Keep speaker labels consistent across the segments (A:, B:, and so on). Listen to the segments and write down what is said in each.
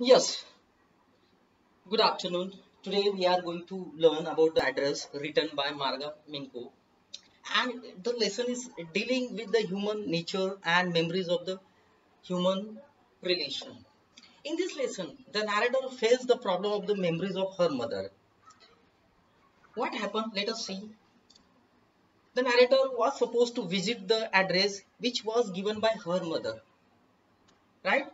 A: Yes, good afternoon. Today we are going to learn about the address written by Marga Minco. And the lesson is dealing with the human nature and memories of the human relation. In this lesson, the narrator faced the problem of the memories of her mother. What happened? Let us see. The narrator was supposed to visit the address which was given by her mother. Right?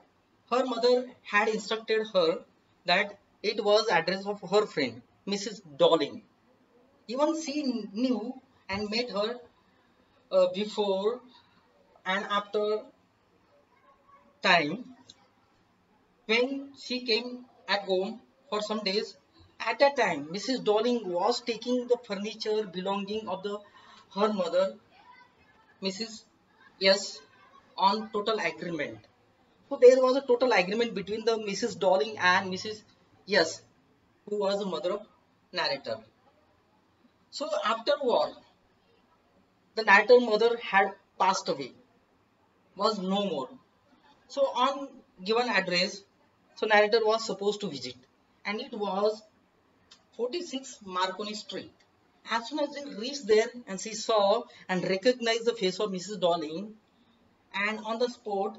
A: Her mother had instructed her that it was address of her friend, Mrs. Dolling. Even she knew and met her uh, before and after time when she came at home for some days. At that time, Mrs. Dolling was taking the furniture belonging of the her mother, Mrs. S, on total agreement. So there was a total agreement between the Mrs. Dolling and Mrs. S, who was the mother of narrator. So after war, the narrator mother had passed away, was no more. So on given address, so narrator was supposed to visit, and it was 46 Marconi Street. As soon as he reached there and she saw and recognized the face of Mrs. Dolling, and on the spot,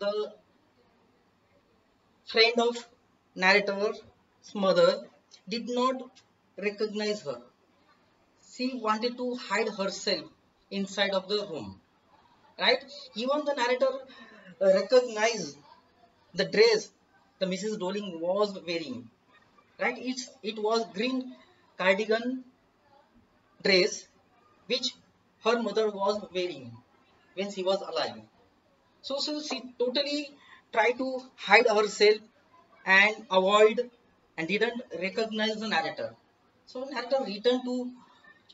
A: the friend of narrator's mother did not recognize her. She wanted to hide herself inside of the room. Right? Even the narrator uh, recognized the dress the Mrs. Dolling was wearing. Right? It's it was green cardigan dress which her mother was wearing when she was alive. So, so she totally tried to hide herself and avoid and didn't recognize the narrator. So narrator returned to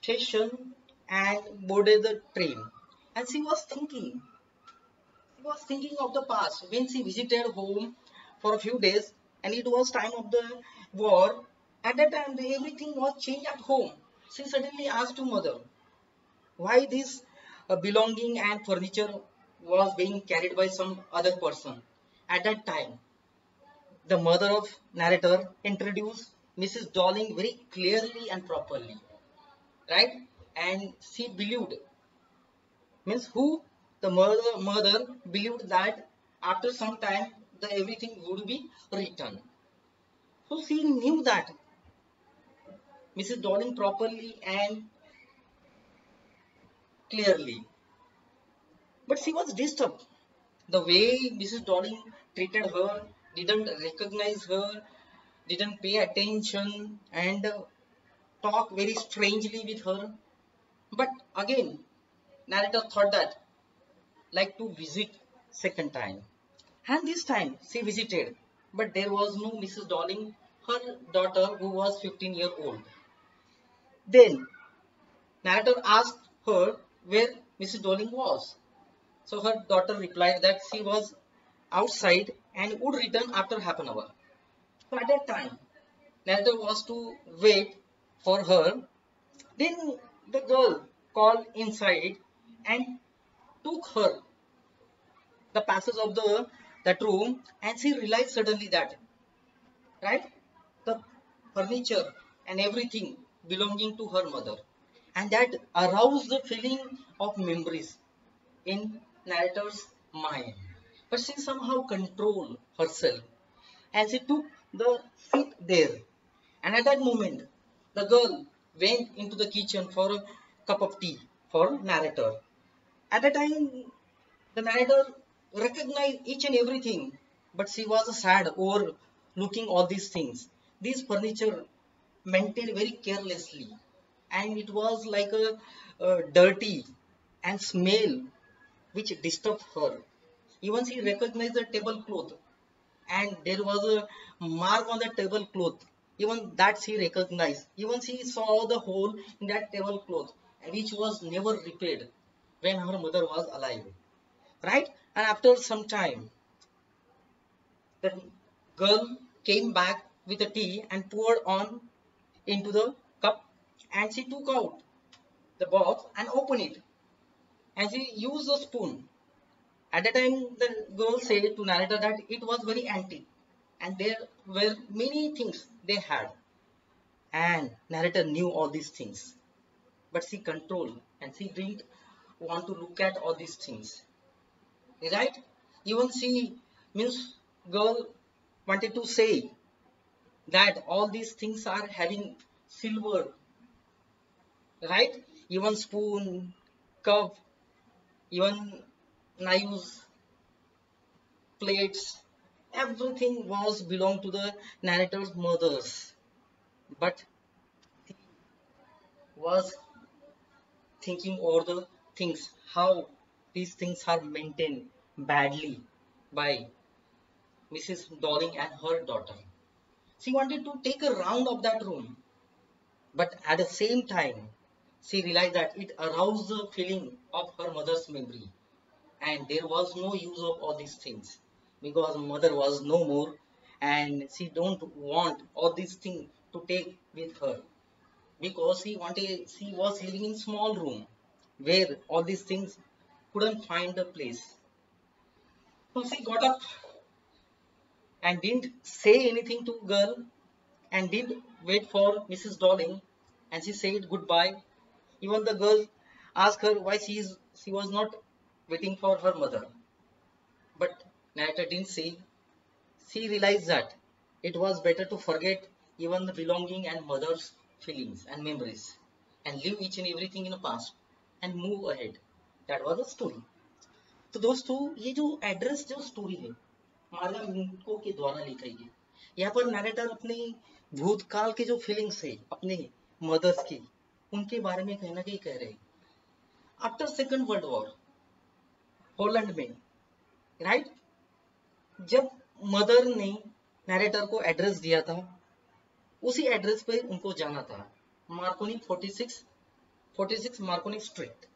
A: station and boarded the train. And she was thinking, she was thinking of the past when she visited home for a few days and it was time of the war. At that time, everything was changed at home. She suddenly asked her mother, why this uh, belonging and furniture was being carried by some other person. At that time, the mother of narrator introduced Mrs. Dolling very clearly and properly, right? And she believed, means who the mother mother believed that after some time the everything would be returned. So she knew that Mrs. Dolling properly and clearly. But she was disturbed. The way Mrs. Dolling treated her, didn't recognize her, didn't pay attention, and uh, talk very strangely with her. But again, narrator thought that like to visit second time. And this time she visited, but there was no Mrs. Dolling, her daughter who was 15 year old. Then narrator asked her where Mrs. Dolling was. So her daughter replied that she was outside and would return after half an hour. At that time, narrator was to wait for her. Then the girl called inside and took her the passage of the that room and she realized suddenly that right the furniture and everything belonging to her mother and that aroused the feeling of memories in narrator's mind. But she somehow controlled herself and she took the seat there. And at that moment, the girl went into the kitchen for a cup of tea for narrator. At that time, the narrator recognized each and everything, but she was sad over looking all these things. These furniture maintained very carelessly and it was like a, a dirty and smell which disturbed her. Even she recognized the tablecloth and there was a mark on the tablecloth. Even that she recognized. Even she saw the hole in that tablecloth which was never repaired when her mother was alive. Right? And after some time, the girl came back with the tea and poured on into the cup and she took out the box and opened it and she used a spoon. At the time, the girl said to narrator that it was very antique and there were many things they had. And narrator knew all these things. But she controlled and she didn't want to look at all these things. Right? Even she means girl wanted to say that all these things are having silver. Right? Even spoon, cup, even knives, plates, everything was belonged to the narrator's mothers. But he was thinking over the things, how these things are maintained badly by Mrs. Darling and her daughter. She wanted to take a round of that room, but at the same time, she realized that it aroused the feeling of her mother's memory, and there was no use of all these things because mother was no more, and she don't want all these things to take with her because she wanted she was living in small room where all these things couldn't find a place. So she got up and didn't say anything to girl and didn't wait for Mrs. Darling and she said goodbye. Even the girl asked her why she is she was not waiting for her mother. But narrator didn't say. She realized that it was better to forget even the belonging and mother's feelings and memories and leave each and everything in the past and move ahead. That was the story. तो दोस्तों ये जो address जो story है मारिया मिंको के द्वारा लिखाई गई यहाँ पर नरेटर अपने भूतकाल के जो फीलिंग्स है अपने मदर्स की उनके बारे में कहीं ना कहीं कह रहे after second world war Holland में राइट जब मदर ने नरेटर को एड्रेस दिया था उसी एड्रेस पे उनको जाना था मार्कोनी 46 46 मार्कोनी स्ट्रीट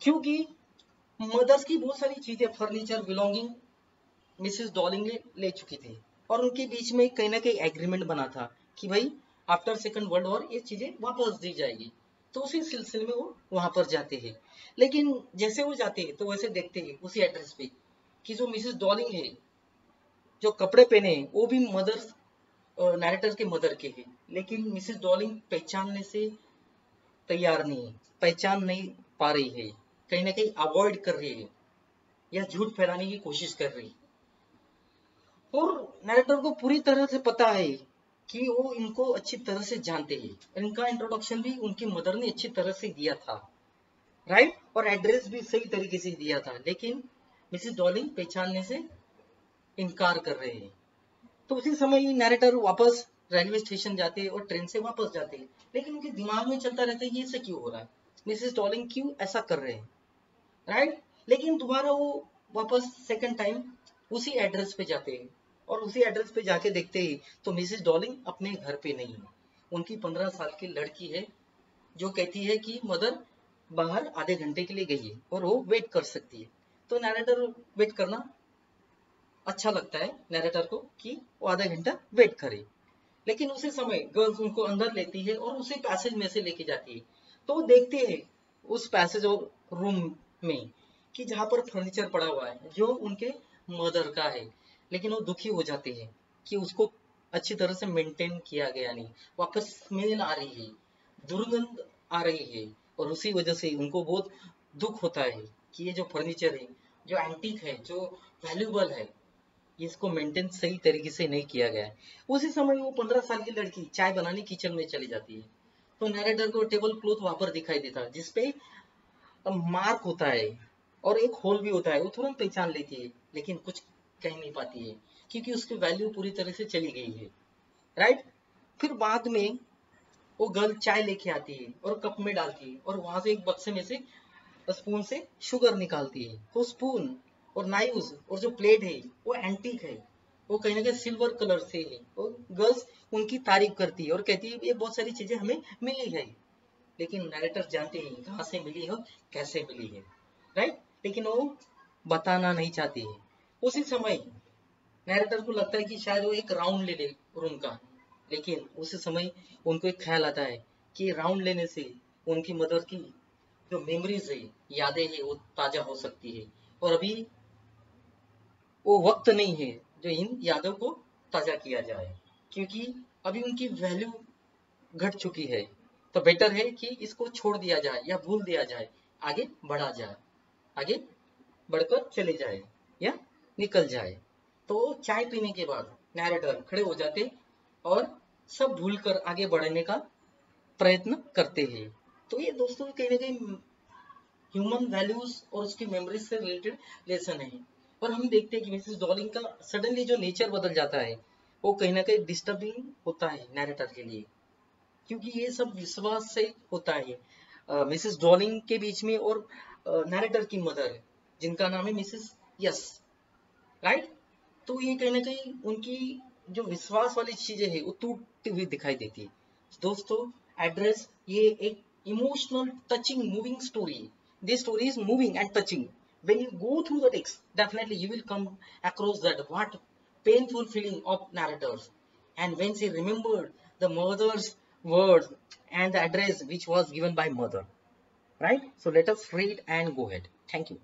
A: क्योंकि मदर्स की बहुत सारी चीज़ें फर्नीचर बिलोंगिंग मिसेस डॉलिंग ले, ले चुकी थी। और उनके बीच में कहीं ना कहीं एग्रीमेंट बना था कि भाई आफ्टर सेकंड वर्ल्ड वॉर ये चीज़ें वापस दी जाएगी। तो उसी सिलसिले में वो वहाँ पर जाते हैं। लेकिन जैसे वो जाते हैं तो वैसे देखते हैं, उसी एड्रेस पे, कि जो मिसेस डॉलिंग है, जो कपड़े पहने हैं, वो भी मदर्स नैरेटर के मदर के हैं। लेकिन मिसेस डॉलिंग पहचानने से तैयार नहीं है, पहचान नहीं पा रही है। कहीं ना कहीं अवॉइड कर रही है, या झूठ फैलाने की कोशिश कर रही है। और नैरेटर को पूरी तरह से पता है कि वो इनको अच्छी तरह से जानते हैं। इनका इंट्रोडक्शन भी उनकी मदर ने अच्छी तरह से दिया था। राइट और एड्रेस भी सही तरीके से दिया था। लेकिन मिसेस डॉलिंग पहचानने से इनकार कर रहे हैं। तो उसी समय ये नैरेटर वापस रेलवे स्टेशन जाते हैं और ट्रेन से वापस जाते। हैं लेकिन उनके दिमाग में चलता रहता है ये ऐसा क्यों हो रहा है? मिसेस डॉलिंग क्यों ऐसा कर रहे हैं? राइट लेकिन दोबारा वो वापस सेकेंड टाइम उसी एड्रेस पे जाते हैं। और उसी एड्रेस पे जाके देखते ही तो मिसेस डॉलिंग अपने घर पे नहीं है। उनकी पंद्रह साल की लड़की है, जो कहती है कि मदर बाहर आधे घंटे के लिए गई है और वो वेट कर सकती है। तो नैरेटर वेट करना अच्छा लगता है नैरेटर को कि वो आधा घंटा वेट करे। लेकिन उसी समय गर्ल्स उनको अंदर लेती है और उसी पैसेज में से लेके जाती है। तो वो देखती है उस पैसेज और रूम में कि जहाँ पर फर्नीचर पड़ा हुआ है, जो उनके मदर का है। लेकिन वो दुखी हो जाते हैं कि उसको अच्छी तरह से मेंटेन किया गया नहीं। वापस स्मेल आ रही है, दुर्गंध आ रही है और उसी वजह से उनको बहुत दुख होता है कि ये जो फर्नीचर है, जो एंटीक है, जो वैल्यूबल है, इसको मेंटेन सही तरीके से नहीं किया गया उसी समय वो पंद्रह साल की लड़की चाय बनाने किचन में चली जाती है। तो नरेटर को टेबल क्लॉथ वहाँ पर दिखाई देता है, जिसपे मार्क होता है और एक होल भी होता है, वो तुरंत पहचान लेती है। लेकिन कुछ कह नहीं पाती है, क्योंकि उसकी वैल्यू पूरी तरह से चली गई है। राइट फिर बाद में वो गर्ल चाय लेके आती है और कप में डालती है और वहाँ से एक बक्से में से स्पून से शुगर निकालती है। तो स्पून और नाइव्स और जो प्लेट है, वो एंटीक है। वो कहीं ना कहीं सिल्वर कलर से है। और गर्ल्स उनकी तारीफ़ करती है और कहती है, ये बहुत सारी चीज़ें हमें मिली है। लेकिन नरेटर जानते हैं कहाँ से मिली है कैसे मिली है। राइट लेकिन वो बताना नहीं चाहती है। उसी समय नरेटर को लगता है कि शायद वो एक राउंड ले ले रूम का। लेकिन उसी समय उनको एक ख्याल आता है कि राउंड लेने से उनकी मदर की जो मेमोरीज है, यादें है, वो ताज़ा हो सकती है। और अभी वो वक्त नहीं है जो इन यादों को ताज़ा किया जाए, क्योंकि अभी उनकी वैल्यू घट चुकी है। तो बेटर है कि इसको छोड़ दिया जाए या भूल दिया जाए, आगे बढ़ा जाए, आगे बढ़कर चले जाए, या निकल जाए। तो चाय पीने के बाद नैरेटर खड़े हो जाते और सब भूलकर आगे बढ़ने का प्रयत्न करते हैं। तो ये दोस्तों कहीं ना कहीं ह्यूमन वैल्यूज़ और उसकी मेमोरीज से रिलेटेड लेसन है। और हम देखते हैं कि मिसेस डॉलिंग का सडनली जो नेचर बदल जाता है, वो कहीं ना कहीं डिस्टर्बिंग होता है नैरेटर के लिए। क्योंकि ये सब विश्वास से होता है। मिसेस डॉलिंग के बीच में और नैरेटर की मदर जिनका नाम है मिसेस यस राइट तो ये कहीं ना कहीं उनकी जो विश्वास वाली चीज़ें है, वो टूटती हुई दिखाई देती है। दोस्तों एड्रेस ये एक emotional touching moving story this story is moving and touching when you go through the definitely you will come across that what painful feeling of narrators and when see remember the mothers word and the address which was given by mother right so let's read and go head thank you